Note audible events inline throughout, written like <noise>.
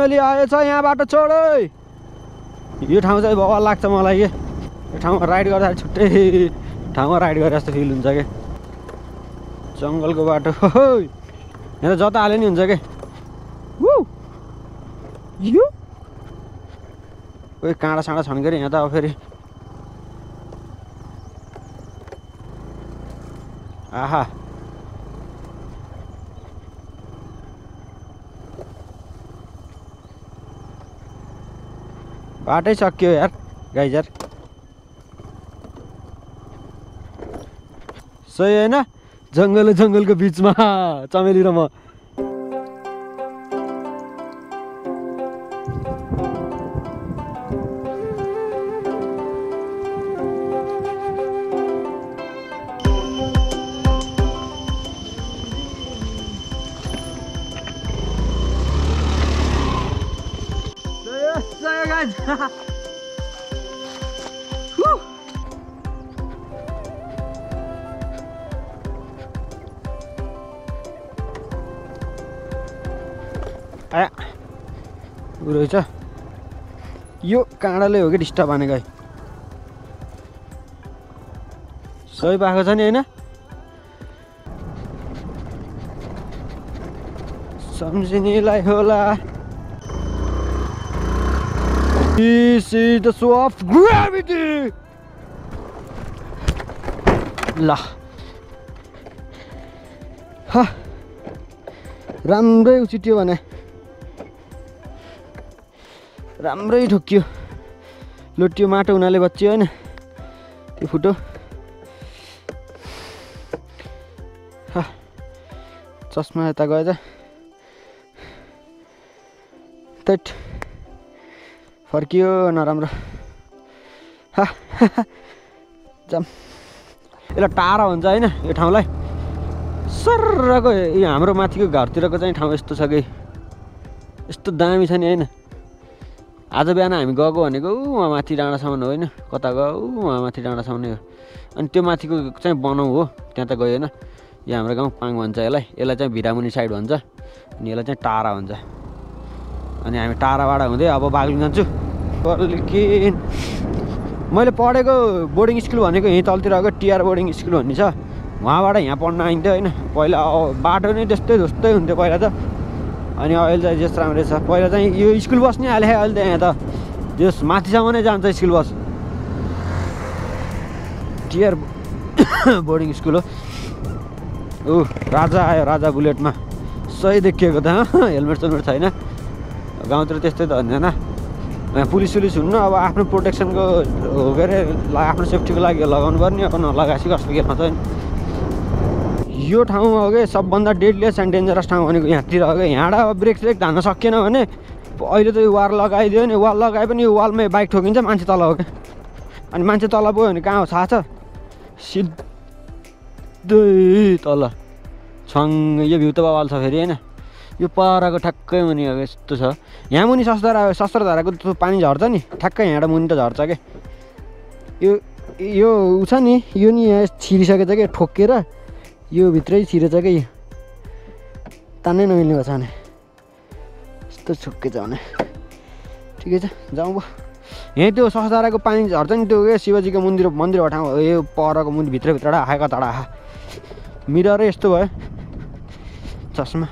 चमेली आएछ यहाँबाट छोड। है। यो ठाउँ चाहिँ बवाल लाग्छ मलाई के? यो ठाउँमा राइड गर्दा छुट्टै ठाउँमा राइड गरे जस्तो फिल हुन्छ क्या जङ्गलको बाटो हो यहाँ त जता हाले नि हुन्छ वु। यो। काँडा साँडा छन् के यहाँ त अब फेरि? आहा। बाटै सकियो यार गाइजर। सही होइन? जङ्गल जङ्गलको बिचमा चमेली र म। <laughs> आया। ऊ रहेछ यो काँडाले हो कि डिस्टर्ब हानेको है सही पाएको छ नि? होइन सम्झिनेलाई होला। This is the show of gravity! ल राम्रै उचिट्यो भने। राम्रै ठोकियो लोटियो माटो हुनाले बच्चियो होइन। त्यो फुटो। चस्मा यता गएछ। त्यट फर्कियो नराम्रो। जाम। यसलाई टाढा हुन्छ होइन यो ठाउँलाई। सर्रको यो हाम्रो माथिको घरतिरको चाहिँ ठाउँ यस्तो छ कि। यस्तो दामी छ नि होइन। आज बिहान हामी गएको भनेको ऊ उहाँ माथि डाँडासम्म होइन। कता गयो? ऊ उहाँ माथि डाँडासम्म हो। अनि त्यो माथिको चाहिँ बनाउ हो त्यहाँ त गयो होइन। यो हाम्रो गाउँ पाङ भन्छ यसलाई। यसलाई चाहिँ भिरामुनि साइड भन्छ। अनि यसलाई चाहिँ टाढा भन्छ। अनि हामी टाढाबाट हुँदै अब बाग्लुङ जान्छु। बल्किन मैले पढेको बोर्डिङ स्कुल भनेको यहीँ तलतिरको टिआर बोर्डिङ स्कुल भन्ने छ। उहाँबाट यहाँ पढ्न आइन्थ्यो होइन। पहिला बाटो नै त्यस्तै जस्तै हुन्थ्यो पहिला त। अनि अहिले चाहिँ जस्तो राम्रै छ। पहिला चाहिँ यो स्कुल बस नै हाले अहिले त यहाँ त। त्यस माथिसम्म नै जान्छ school bus. TR <coughs> boarding school हो। ऊ राजा आयो राजा बुलेटमा। सही देखिएको त हेलमेट सेलमेट छैन। गाउँतिर त्यस्तै त हुँदैन पुलिस सुलिस हुन्न अब आफ्नो प्रोटेक्सनको के अरे आफ्नो सेफ्टीको लागि लगाउनु पर्ने अब नलगाएपछि कस्तो के हुन्छ यो ठाउँ हो कि सबभन्दा डेडलिएस्ट एन्ड डेन्जरस ठाउँ भनेको यहाँतिर हो कि। यहाँबाट अब ब्रेक स्रेक धान्न सकिएन भने अहिले त यो वाल लगाइदियो नि वाल लगाए पनि यो वालमै बाइक ठोकिन्छ मान्छे तल हो क्या अनि मान्छे तल गयो भने कहाँ हो थाहा छ? सिधै तल। छङ यो भ्यू त बवाल छ फेरि होइन? यो परको ठ्याक्कै मुनि अब यस्तो छ। यहाँ मुनि सस्ता शस्त्रधाराको त्यो पानी झर्छ नि। ठ्याक्कै यहाँबाट मुनि त झर्छ क्या यो यो उ छ नि यो नि यहाँ छिरिसकेछ क्या ठोकेर यो भित्रै छिरेछ क्या यो? तान्नै नमिल्ने भएको छ भने। यस्तो छुक्केछ भने। ठिकै छ जाउँ भयो यहीँ त्यो सहधाराको पानी झर्छ नि त्यो क्या शिवजीको मन्दिर मन्दिरको ठाउँ यो परको मुनि भित्रभित्रबाट आएको आहा मिररै यस्तो भयो। चस्मा।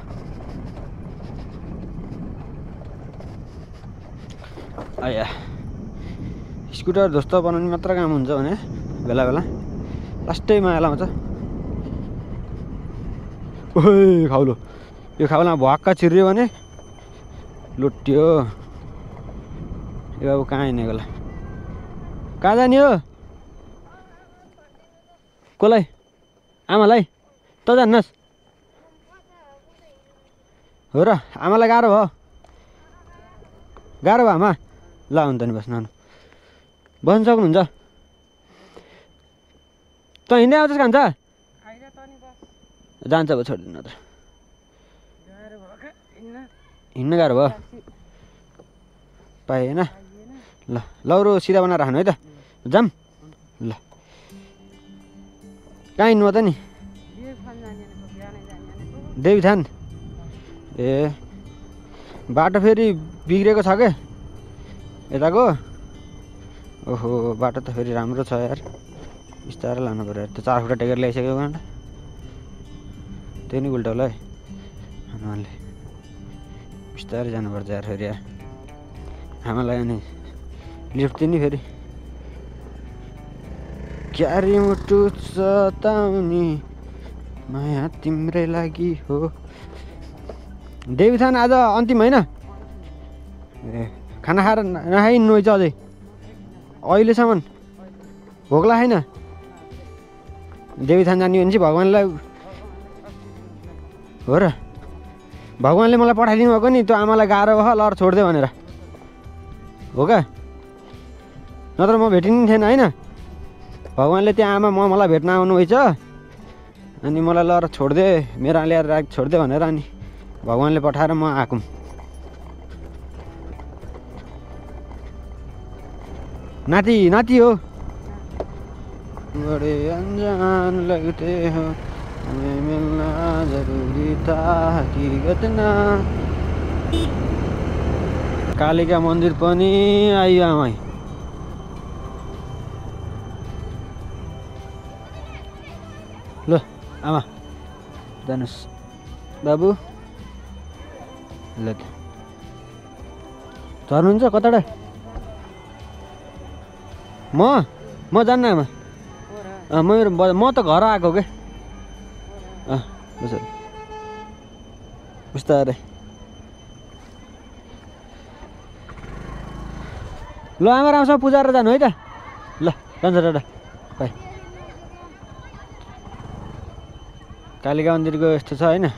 आया। स्कुटर ध्वस्त बनाउने मात्र काम हुन्छ भने बेला बेला। लास्टै माया लाउँछ ओहे खाउलो। यो खाउलामा भक्का छिर्यो भने लुट्यो। यो अब कहाँ हिँडेको होला कहाँ जाने हो? कसलाई? आमालाई? त जान्नुहोस् हो र आमालाई गाह्रो भयो। गाह्रो भयो आमा। ल हुन्छ नि बस्नु आउनु बस्नु सक्नुहुन्छ? त हिँड्दै आउँछस् खान्छ जान्छ अब छोडिदिनु त। हिँड्न। गाह्रो भयो। पाएन ल लौरो सिधा बनाएर राख्नु है त। जाम। ल। कहाँ हिँड्नु त नि? देवीथान ए बाटो फेरि बिग्रेको छ क्या यताको? ओहो बाटो त फेरि राम्रो छ यार। बिस्तारै लानु पऱ्यो यार। त्यो चार खुट्टा टेकेर ल्याइसक्यो अन्त? त्यो नि उल्टो होला है। हनुमानले। बिस्तारै जानुपर्छ यार फेरि यार। आमालाई अनि लिफ्ट दिने फेरि। क्यारी मुटु सताउने माया तिम्रै लागि हो। देवीथान आज अन्तिम होइन? ए। खाना खाएर नखाइनु है अझै। अहिलेसम्म भोक लागेन देवीथान जाने भने चाहिँ भगवान्लाई हो र। भगवान्ले मलाई पठाइदिनु भएको नि त्यो आमालाई गाह्रो भयो लर छोडिदियो भनेर। हो क्या नत्र म भेटिने थिएन होइन? भगवान्ले त्यहाँ आमा म मलाई भेट्न आउनुभएछ अनि मलाई लर छोडिदे मेरो ल्याएर राख छोडिदे भनेर अनि भगवान्ले पठाएर म आएको नाति नाति हो। बड़े अनजान लगते हो। हमें मिलना जरूरी था हकीकत ना। कालिका मन्दिर पनि आइयो आमै ल आमा जानुहोस् बाबु। ल झर्नुहुन्छ कताबाट? म? म जान्न आमा। अँ म मेरो म त घर आएको के? अँ बस बिस्तारै ल आमा राम्रोसँग पूजा गरेर जानु है त। ल जान्छ टाटा बाई। कालिका मन्दिरको यस्तो छ होइन।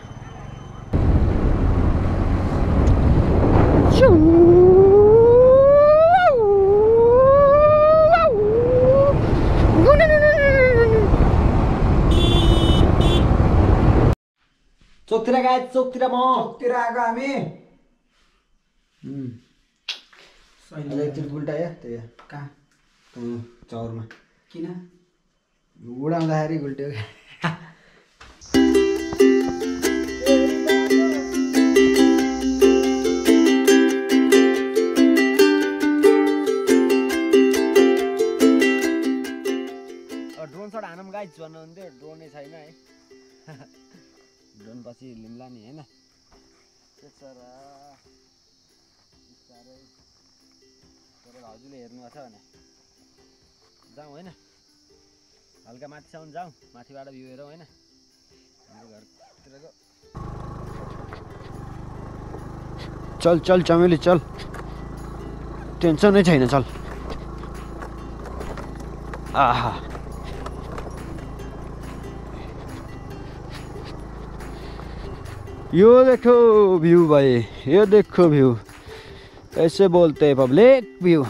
चोकतिर गए चोकतिर म तिर आएको हामी एकचोटि उल्टायो त्यही। कहाँ चौरमा किन उडाउँदाखेरि उल्ट्यो क्या ड्रोन सट हानौँ गाइज भन्नुहुन्थ्यो ड्रोनै छैन है ड्रोन पछि लिम्ला नि होइन? बिस्तारै तर हजुरले हेर्नुभएको छ भने जाउँ होइन? हल्का माथिसम्म जाउँ माथिबाट भ्यू हेरौँ होइन? हाम्रो घरतिरको। चल चल चमेली चल। टेन्सनै छैन चल। आहा। यो देखो व्यू भाई ये देखो व्यू ऐसे बोलते हैं पब्लिक व्यू